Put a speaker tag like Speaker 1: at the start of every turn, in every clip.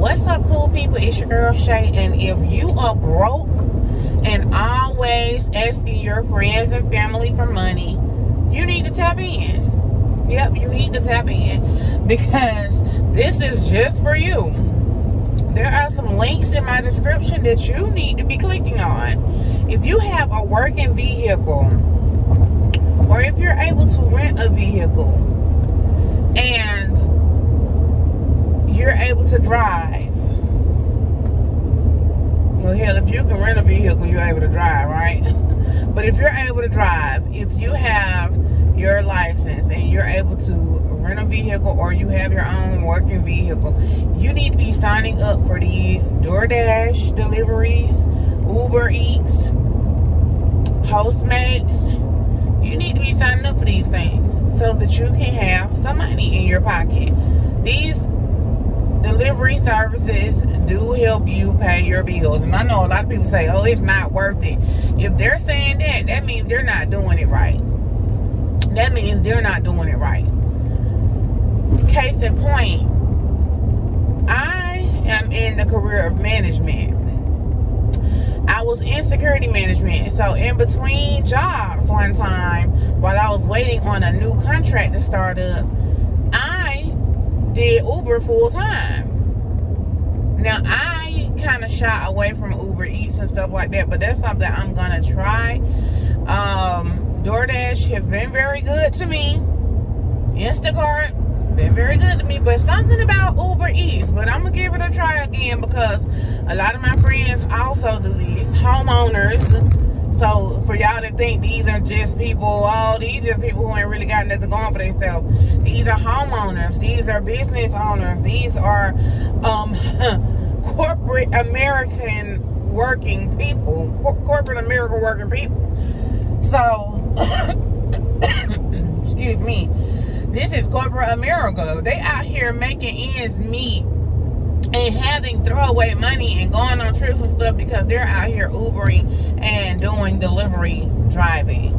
Speaker 1: What's up, cool people? It's your girl Shay, and if you are broke and always asking your friends and family for money, you need to tap in. Yep, you need to tap in because this is just for you. There are some links in my description that you need to be clicking on. If you have a working vehicle, or if you're able to rent a vehicle, and you're able to drive. Well, hell, if you can rent a vehicle, you're able to drive, right? but if you're able to drive, if you have your license and you're able to rent a vehicle or you have your own working vehicle, you need to be signing up for these DoorDash deliveries, Uber Eats, Postmates. You need to be signing up for these things so that you can have some money in your pocket. These delivery services do help you pay your bills. And I know a lot of people say, oh, it's not worth it. If they're saying that, that means they're not doing it right. That means they're not doing it right. Case in point, I am in the career of management. I was in security management. So in between jobs one time, while I was waiting on a new contract to start up, did Uber full time. Now I kind of shy away from Uber Eats and stuff like that, but that's something that I'm gonna try. Um, DoorDash has been very good to me. Instacart been very good to me, but something about Uber Eats. But I'm gonna give it a try again because a lot of my friends also do these homeowners so for y'all to think these are just people, oh, these just people who ain't really got nothing going for themselves. These are homeowners. These are business owners. These are um, corporate American working people. Corporate America working people. So, excuse me. This is corporate America. They out here making ends meet and having throwaway money and going on trips and stuff because they're out here Ubering and doing delivery driving.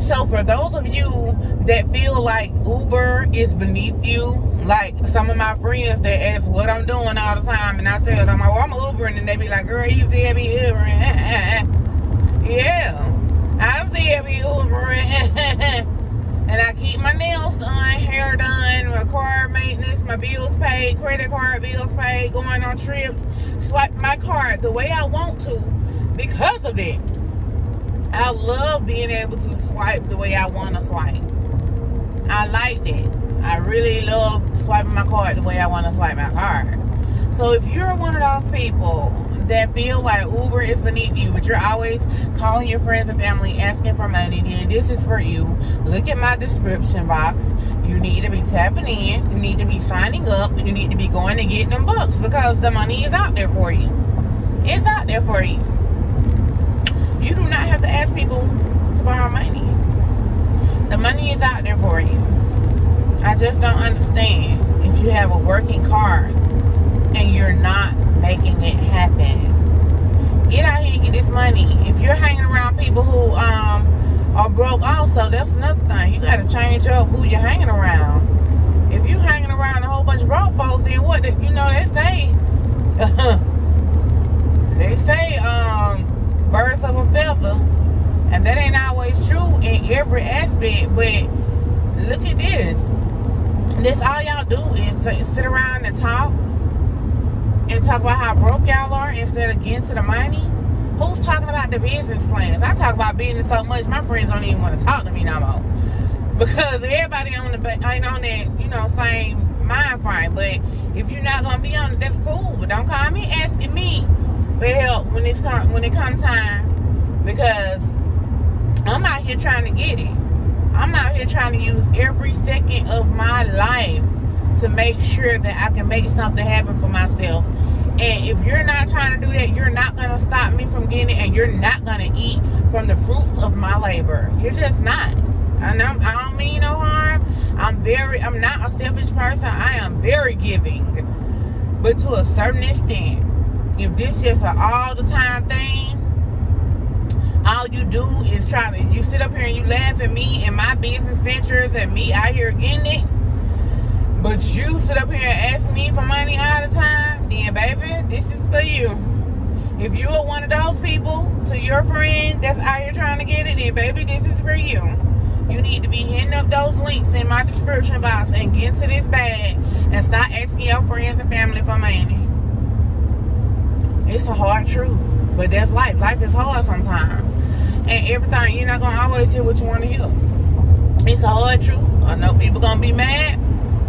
Speaker 1: So for those of you that feel like Uber is beneath you, like some of my friends that ask what I'm doing all the time, and I tell them, oh, I'm Ubering, and they be like, girl, you still be Ubering. yeah, I still be Ubering. and I keep my nails done, hair done, my car maintenance, my bills paid, credit card bills paid, going on trips, swipe my card the way I want to because of it. I love being able to swipe the way I want to swipe. I like that. I really love swiping my card the way I want to swipe my card. So if you're one of those people that feel like Uber is beneath you, but you're always calling your friends and family asking for money, then this is for you. Look at my description box. You need to be tapping in. You need to be signing up. You need to be going and getting them books because the money is out there for you. It's out there for you. You do not have to ask people to borrow money. The money is out there for you. I just don't understand if you have a working car and you're not making it happen. Get out here and get this money. If you're hanging around people who um, are broke also, that's another thing. You got to change up who you're hanging around. If you're hanging around a whole bunch of broke folks, then what, you know, they say, they say um, birds of a feather. And that ain't always true in every aspect, but look at this. This all y'all do is sit around and talk and talk about how broke y'all are instead of getting to the money? Who's talking about the business plans? I talk about business so much, my friends don't even want to talk to me no more. Because everybody on the ain't on that, you know, same mind frame. But if you're not gonna be on it, that's cool. But don't call me asking me for help when it's come when it comes time. Because I'm out here trying to get it. I'm out here trying to use every second of my life to make sure that I can make something happen for myself. And if you're not trying to do that, you're not going to stop me from getting it, and you're not going to eat from the fruits of my labor. You're just not. And I'm, I don't mean no harm. I'm very, I'm not a selfish person. I am very giving. But to a certain extent, if this just an all the time thing, all you do is try to, you sit up here and you laugh at me and my business ventures and me out here getting it but you sit up here and ask me for money all the time, then baby, this is for you. If you are one of those people to your friend that's out here trying to get it, then baby, this is for you. You need to be hitting up those links in my description box and get into this bag and start asking your friends and family for money. It's a hard truth, but that's life. Life is hard sometimes. And everything, you're not going to always hear what you want to hear. It's a hard truth. I know people going to be mad,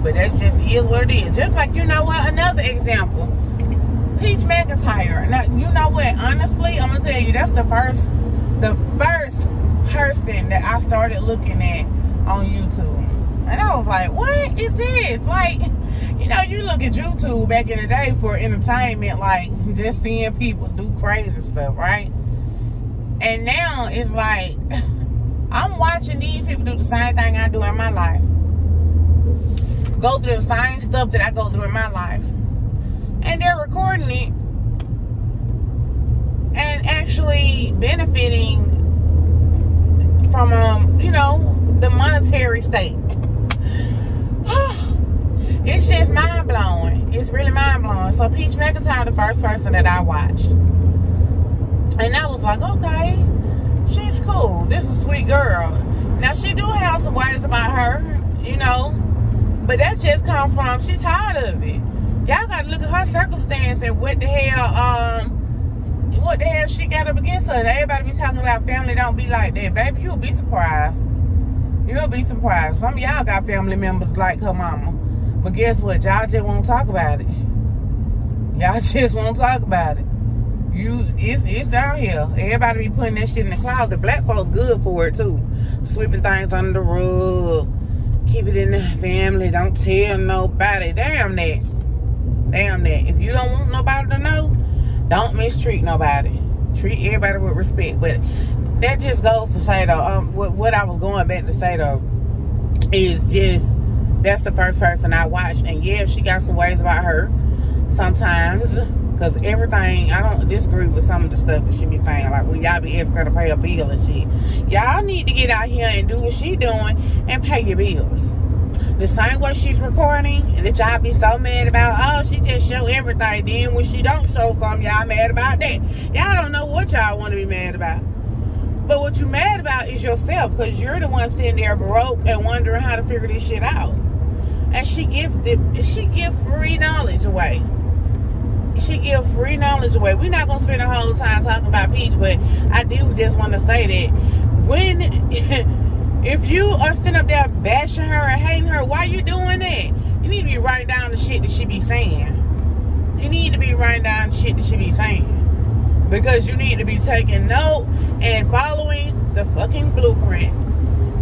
Speaker 1: but that just is what it is. Just like, you know what, another example. Peach McIntyre. Now, you know what, honestly, I'm going to tell you, that's the first, the first person that I started looking at on YouTube. And I was like, what is this? Like, you know, you look at YouTube back in the day for entertainment, like just seeing people do crazy stuff, right? And now it's like, I'm watching these people do the same thing I do in my life. Go through the same stuff that I go through in my life. And they're recording it and actually benefiting from, um, you know, the monetary state. it's just mind blowing. It's really mind blowing. So Peach McIntyre, the first person that I watched. And I was like, okay, she's cool. This is a sweet girl. Now she do have some ways about her, you know, but that just come from she's tired of it. Y'all gotta look at her circumstance and what the hell, um, what the hell she got up against her. Everybody be talking about family don't be like that. Baby, you'll be surprised. You'll be surprised. Some of y'all got family members like her mama. But guess what? Y'all just won't talk about it. Y'all just won't talk about it. You, it's, it's down here. Everybody be putting that shit in the closet. Black folks good for it too. Sweeping things under the rug. Keep it in the family. Don't tell nobody. Damn that. Damn that. If you don't want nobody to know, don't mistreat nobody. Treat everybody with respect. But that just goes to say though, um, what, what I was going back to say though, is just that's the first person I watched, and yeah, she got some ways about her sometimes. Cause everything, I don't disagree with some of the stuff that she be saying. Like when y'all be asking her to pay a bill and shit. Y'all need to get out here and do what she doing and pay your bills. The same way she's recording, and that y'all be so mad about, oh, she just show everything. Then when she don't show something, y'all mad about that. Y'all don't know what y'all want to be mad about. But what you mad about is yourself because you're the one sitting there broke and wondering how to figure this shit out. And she give the, she give free knowledge away. She give free knowledge away. We're not gonna spend the whole time talking about Peach, but I do just want to say that when if you are sitting up there bashing her and hating her, why you doing that? You need to be writing down the shit that she be saying. You need to be writing down the shit that she be saying. Because you need to be taking note and following the fucking blueprint.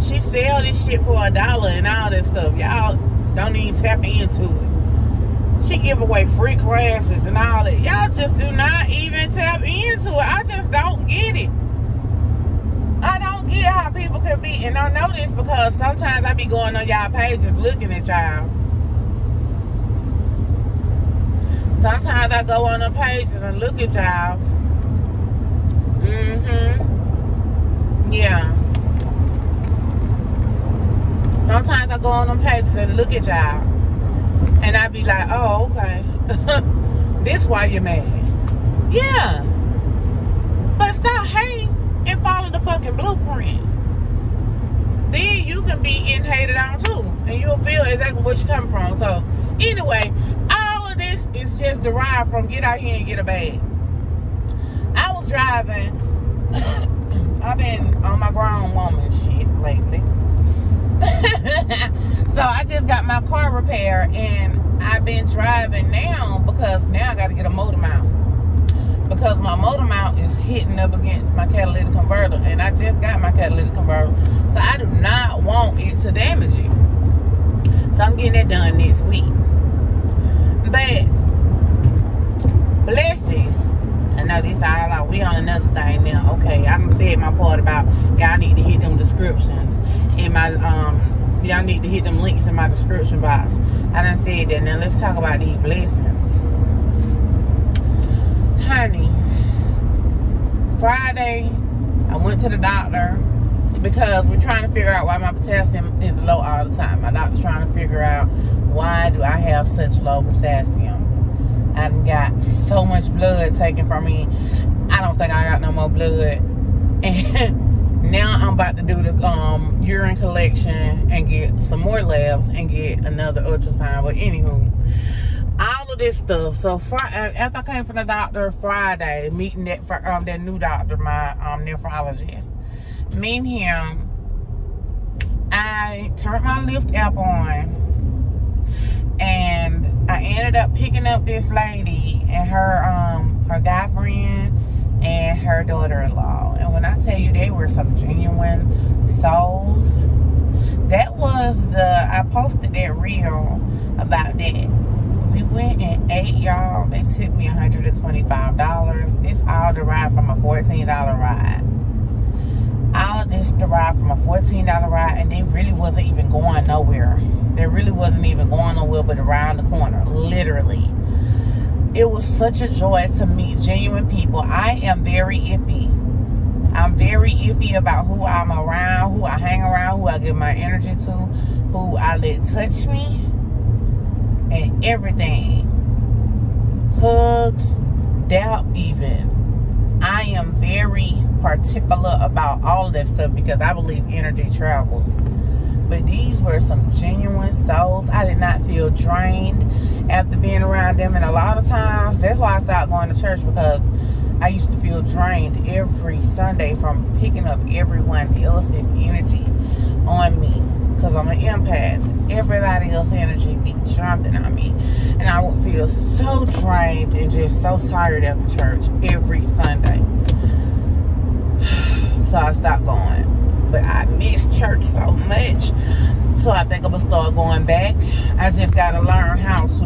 Speaker 1: She sell this shit for a dollar and all that stuff. Y'all don't even tap into it. She give away free classes and all that. Y'all just do not even tap into it. I just don't get it. I don't get how people can be, and I know this because sometimes I be going on y'all pages looking at y'all. Sometimes I go on the pages and look at y'all. Mm-hmm. Yeah. Sometimes I go on them pages and look at y'all. And I'd be like, oh, okay. this why you're mad. Yeah. But stop hating and follow the fucking blueprint. Then you can be getting hated on too. And you'll feel exactly what you're coming from. So anyway, all of this is just derived from get out here and get a bag. I was driving I've been on my grown woman shit lately. so I just got my car repaired and I've been driving now because now I got to get a motor mount. Because my motor mount is hitting up against my catalytic converter and I just got my catalytic converter. So I do not want it to damage it. So I'm getting that done next week. But blessings I know this all out. We on another thing now. Okay, I done said my part about y'all need to hit them descriptions in my um y'all need to hit them links in my description box. I done said that. Now let's talk about these blessings. Honey, Friday I went to the doctor because we're trying to figure out why my potassium is low all the time. My doctor's trying to figure out why do I have such low potassium I've got so much blood taken from me. I don't think I got no more blood. And now I'm about to do the um, urine collection and get some more labs and get another ultrasound. But anywho, all of this stuff. So after I came from the doctor Friday, meeting that um, that new doctor, my um, nephrologist, me and him, I turned my Lyft app on and I ended up picking up this lady and her um her guy friend and her daughter-in-law. And when I tell you they were some genuine souls, that was the I posted that reel about that. We went and ate, y'all. They took me $125. It's all derived from a $14 ride. All this derived from a $14 ride, and they really wasn't even going nowhere that really wasn't even going nowhere but around the corner, literally. It was such a joy to meet genuine people. I am very iffy. I'm very iffy about who I'm around, who I hang around, who I give my energy to, who I let touch me, and everything. Hugs, doubt even. I am very particular about all that stuff because I believe energy travels. But these were some genuine souls. I did not feel drained after being around them. And a lot of times, that's why I stopped going to church because I used to feel drained every Sunday from picking up everyone else's energy on me. Because I'm an empath. Everybody else's energy be jumping on me. And I would feel so drained and just so tired after church every Sunday. So I stopped going but I miss church so much. So I think I'm gonna start going back. I just gotta learn how to.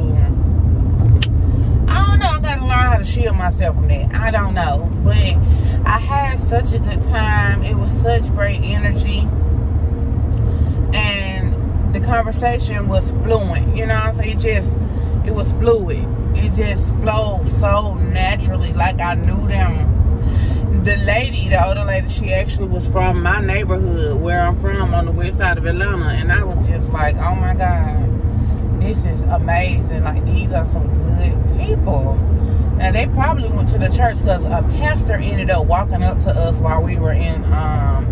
Speaker 1: I don't know. I gotta learn how to shield myself from that. I don't know, but I had such a good time. It was such great energy, and the conversation was fluent. You know what I'm saying? It just it was fluid. It just flowed so naturally, like I knew them the lady, the older lady, she actually was from my neighborhood where I'm from on the west side of Atlanta. And I was just like, oh my God, this is amazing. Like, these are some good people. Now, they probably went to the church because a pastor ended up walking up to us while we were in, um,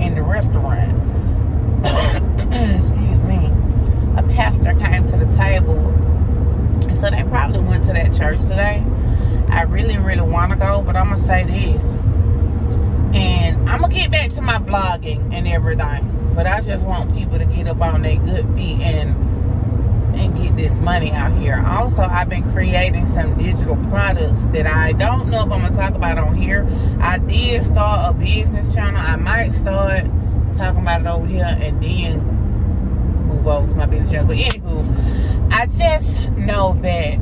Speaker 1: in the restaurant. Excuse me. A pastor came to the table. So they probably went to that church today. I really, really want to go, but I'm going to say this. And I'm going to get back to my blogging and everything. But I just want people to get up on their good feet and and get this money out here. Also, I've been creating some digital products that I don't know if I'm going to talk about on here. I did start a business channel. I might start talking about it over here and then move over to my business channel. But anywho, I just know that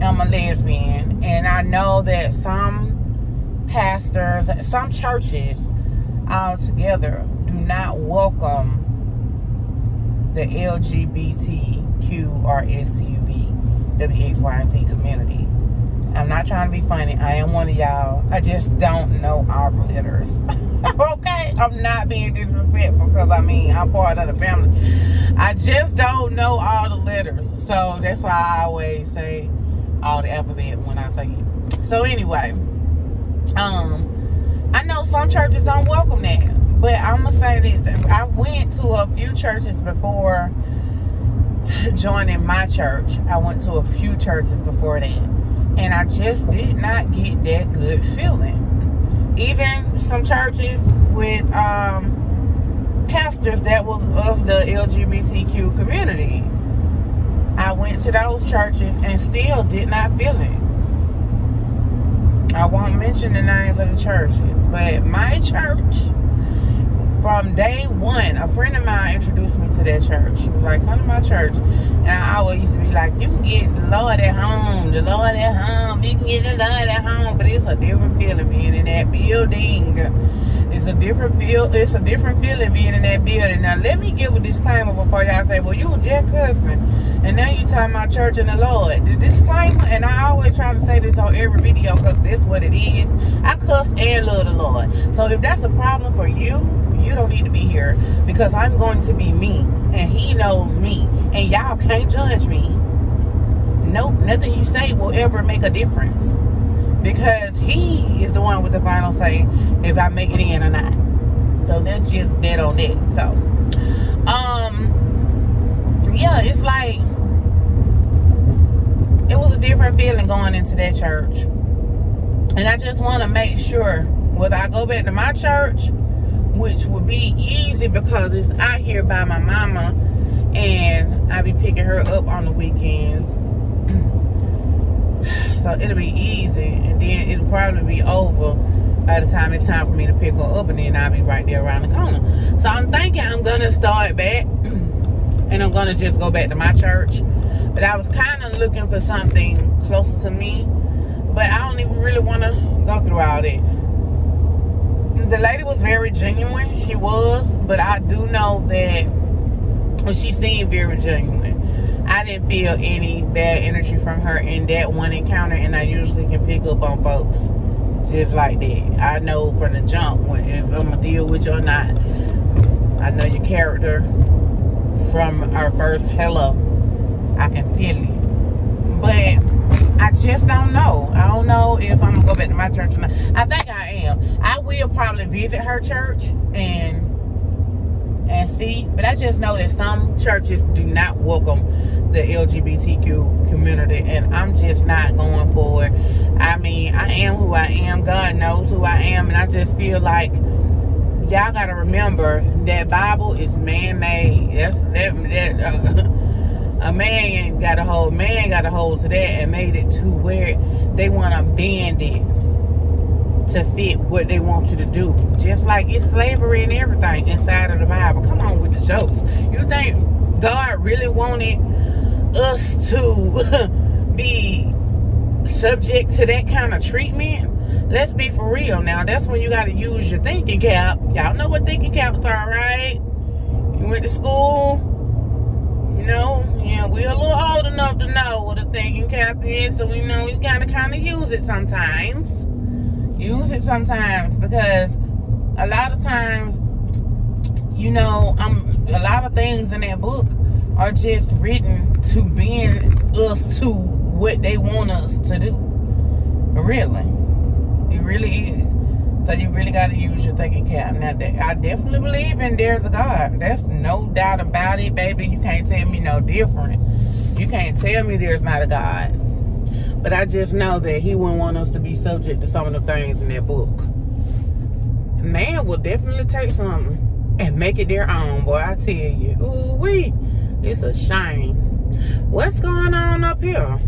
Speaker 1: am a lesbian, and I know that some pastors, some churches altogether do not welcome the LGBTQ or community. I'm not trying to be funny. I am one of y'all. I just don't know our letters. okay? I'm not being disrespectful because, I mean, I'm part of the family. I just don't know all the letters. So that's why I always say all the alphabet when I say it. So anyway, um, I know some churches don't welcome that, but I'm gonna say this: I went to a few churches before joining my church. I went to a few churches before that, and I just did not get that good feeling. Even some churches with um, pastors that was of the LGBTQ community I went to those churches and still did not feel it. I won't mention the names of the churches, but my church, from day one, a friend of mine introduced me to that church. She was like, come to my church. And I always used to be like, you can get the Lord at home, the Lord at home, you can get the Lord at home. But it's a different feeling being in that building it's a different feel. It's a different feeling being in that building. Now, let me give a disclaimer before y'all say, "Well, you just cussing, and now you talking about church and the Lord." The disclaimer, and I always try to say this on every video because this what it is. I So if that's a problem for you, you don't need to be here because I'm going to be me, and He knows me. And y'all can't judge me. Nope, nothing you say will ever make a difference. Because he is the one with the final say if I make it in or not. So that's just dead on that. So, um, yeah, it's like, it was a different feeling going into that church. And I just want to make sure, whether I go back to my church, which would be easy because it's out here by my mama, and I be picking her up on the weekends. so it'll be easy, and then it'll probably be over by the time it's time for me to pick her up, and then I'll be right there around the corner. So I'm thinking I'm gonna start back, and I'm gonna just go back to my church. But I was kind of looking for something closer to me, but I don't even really want to go through all that. The lady was very genuine, she was, but I do know that she seemed very genuine. I didn't feel any bad energy from her in that one encounter, and I usually can pick up on folks just like that. I know from the jump when if I'm gonna deal with you or not. I know your character from our first hello. I can feel it, but I just don't know. I don't know if I'm gonna go back to my church or not. I think I am. I will probably visit her church and and see, but I just know that some churches do not welcome the LGBTQ community, and I'm just not going for it. I mean, I am who I am. God knows who I am, and I just feel like y'all gotta remember that Bible is man-made. That's that. that uh, a man got a hold. Man got a hold to that and made it to where they want to bend it to fit what they want you to do. Just like it's slavery and everything inside of the Bible. Come on with the jokes. You think God really wanted us to be subject to that kind of treatment? Let's be for real now. That's when you got to use your thinking cap. Y'all know what thinking caps are, right? You went to school. You know, yeah, we're a little old enough to know what a thinking cap is, so we know you gotta kind of use it sometimes use it sometimes because a lot of times, you know, I'm a lot of things in that book are just written to bend us to what they want us to do. Really, it really is. So you really got to use your thinking cap. Now, I definitely believe in there's a God. That's no doubt about it, baby. You can't tell me no different. You can't tell me there's not a God. But I just know that he wouldn't want us to be subject to some of the things in that book. Man will definitely take something and make it their own, boy. I tell you. Ooh wee. It's a shame. What's going on up here?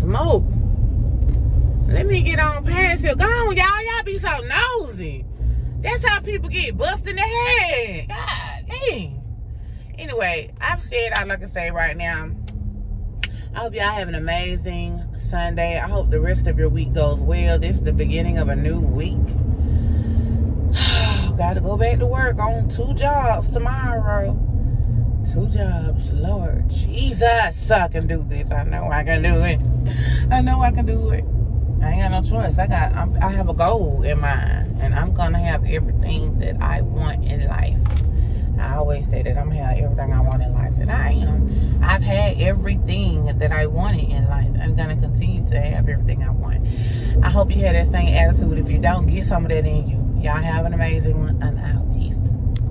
Speaker 1: Smoke. Let me get on past here. Go on, y'all. Y'all be so nosy. That's how people get busted in the head. God dang. Anyway, I've said all I can say right now. I hope y'all have an amazing Sunday. I hope the rest of your week goes well. This is the beginning of a new week. Got to go back to work on two jobs tomorrow. Two jobs. Lord Jesus, I can do this. I know I can do it. I know I can do it. I ain't got no choice. I got. I'm, I have a goal in mind, and I'm gonna have everything that I want in life. I always say that I'm gonna have everything I want in life, and I am. I've had everything that I wanted in life. I'm gonna continue to have everything I want. I hope you have that same attitude. If you don't, get some of that in you. Y'all have an amazing one. I'm out.